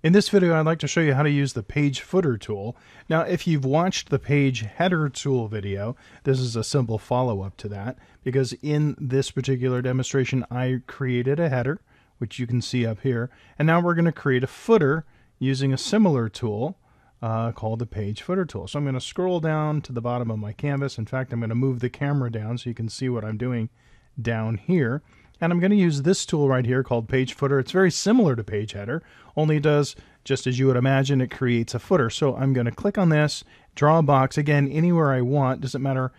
In this video, I'd like to show you how to use the page footer tool. Now, if you've watched the page header tool video, this is a simple follow-up to that because in this particular demonstration, I created a header, which you can see up here, and now we're going to create a footer using a similar tool uh, called the page footer tool. So I'm going to scroll down to the bottom of my canvas. In fact, I'm going to move the camera down so you can see what I'm doing down here. And I'm going to use this tool right here called Page Footer. It's very similar to Page Header, only it does, just as you would imagine, it creates a footer. So I'm going to click on this, draw a box, again, anywhere I want, doesn't matter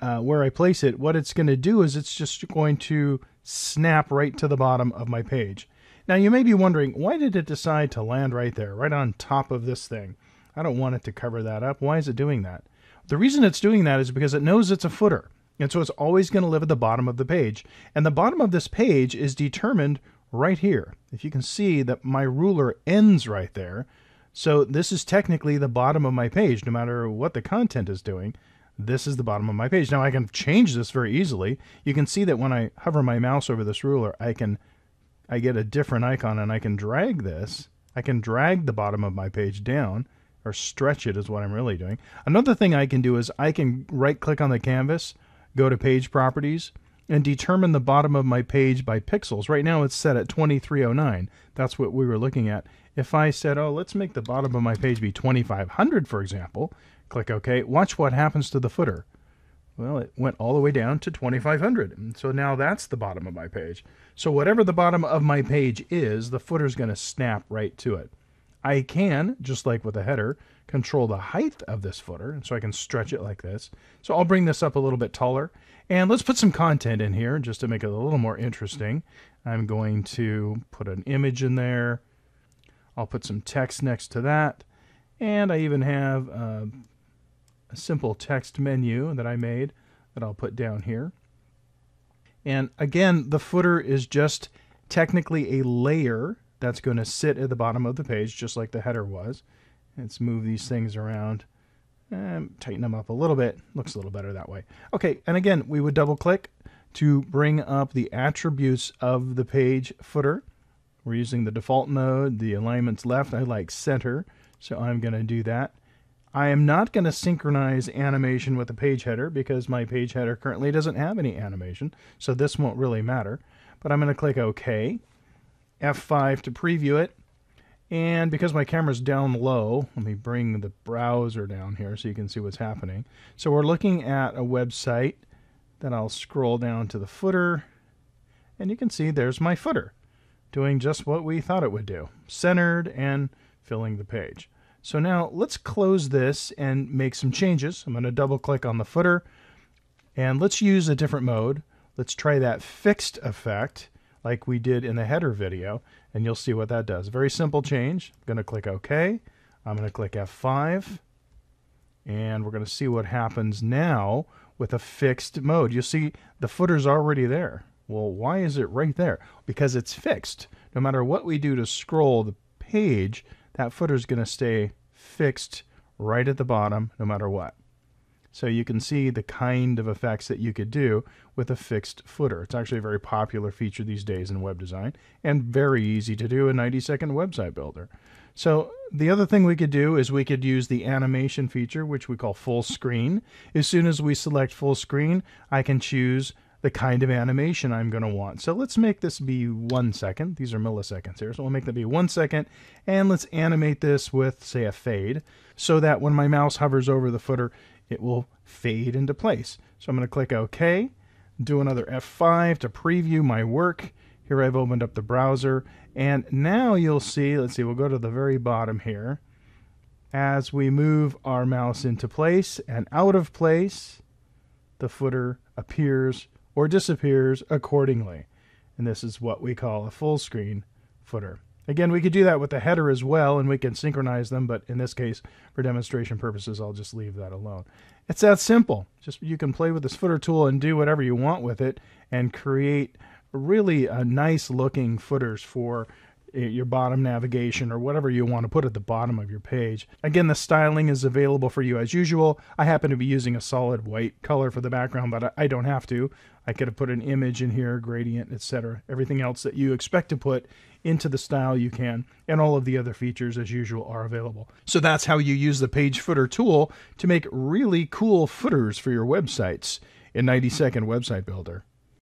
uh, where I place it. What it's going to do is it's just going to snap right to the bottom of my page. Now you may be wondering, why did it decide to land right there, right on top of this thing? I don't want it to cover that up. Why is it doing that? The reason it's doing that is because it knows it's a footer. And so it's always going to live at the bottom of the page. And the bottom of this page is determined right here. If you can see that my ruler ends right there. So this is technically the bottom of my page, no matter what the content is doing. This is the bottom of my page. Now I can change this very easily. You can see that when I hover my mouse over this ruler, I can I get a different icon and I can drag this. I can drag the bottom of my page down or stretch it is what I'm really doing. Another thing I can do is I can right click on the canvas go to page properties, and determine the bottom of my page by pixels. Right now it's set at 2309. That's what we were looking at. If I said, oh, let's make the bottom of my page be 2500, for example, click OK, watch what happens to the footer. Well, it went all the way down to 2500. And so now that's the bottom of my page. So whatever the bottom of my page is, the footer is going to snap right to it. I can, just like with a header, control the height of this footer, and so I can stretch it like this. So I'll bring this up a little bit taller, and let's put some content in here just to make it a little more interesting. I'm going to put an image in there. I'll put some text next to that, and I even have a, a simple text menu that I made that I'll put down here. And again, the footer is just technically a layer that's going to sit at the bottom of the page just like the header was. Let's move these things around and tighten them up a little bit. Looks a little better that way. Okay, and again, we would double click to bring up the attributes of the page footer. We're using the default mode, the alignment's left. I like center, so I'm going to do that. I am not going to synchronize animation with the page header because my page header currently doesn't have any animation, so this won't really matter. But I'm going to click OK. F5 to preview it. And because my camera's down low, let me bring the browser down here so you can see what's happening. So we're looking at a website. Then I'll scroll down to the footer. And you can see there's my footer doing just what we thought it would do. Centered and filling the page. So now let's close this and make some changes. I'm going to double click on the footer. And let's use a different mode. Let's try that fixed effect like we did in the header video, and you'll see what that does. Very simple change. I'm going to click OK. I'm going to click F5, and we're going to see what happens now with a fixed mode. You'll see the footer's already there. Well, why is it right there? Because it's fixed. No matter what we do to scroll the page, that footer's going to stay fixed right at the bottom no matter what. So you can see the kind of effects that you could do with a fixed footer. It's actually a very popular feature these days in web design and very easy to do a 90 second website builder. So the other thing we could do is we could use the animation feature, which we call full screen. As soon as we select full screen, I can choose the kind of animation I'm going to want. So let's make this be one second. These are milliseconds here. So we'll make that be one second. And let's animate this with, say, a fade so that when my mouse hovers over the footer, it will fade into place. So I'm going to click OK, do another F5 to preview my work. Here I've opened up the browser, and now you'll see, let's see, we'll go to the very bottom here. As we move our mouse into place and out of place, the footer appears or disappears accordingly. And this is what we call a full screen footer. Again, we could do that with the header as well, and we can synchronize them, but in this case, for demonstration purposes, I'll just leave that alone. It's that simple. Just you can play with this footer tool and do whatever you want with it and create really nice looking footers for Eh, your bottom navigation or whatever you want to put at the bottom of your page. Again, the styling is available for you as usual. I happen to be using a solid white color for the background, but I don't have to. I could have put an image in here, gradient, etc. Everything else that you expect to put into the style you can, and all of the other features as usual are available. So that's how you use the page footer tool to make really cool footers for your websites in 90 Second Website Builder.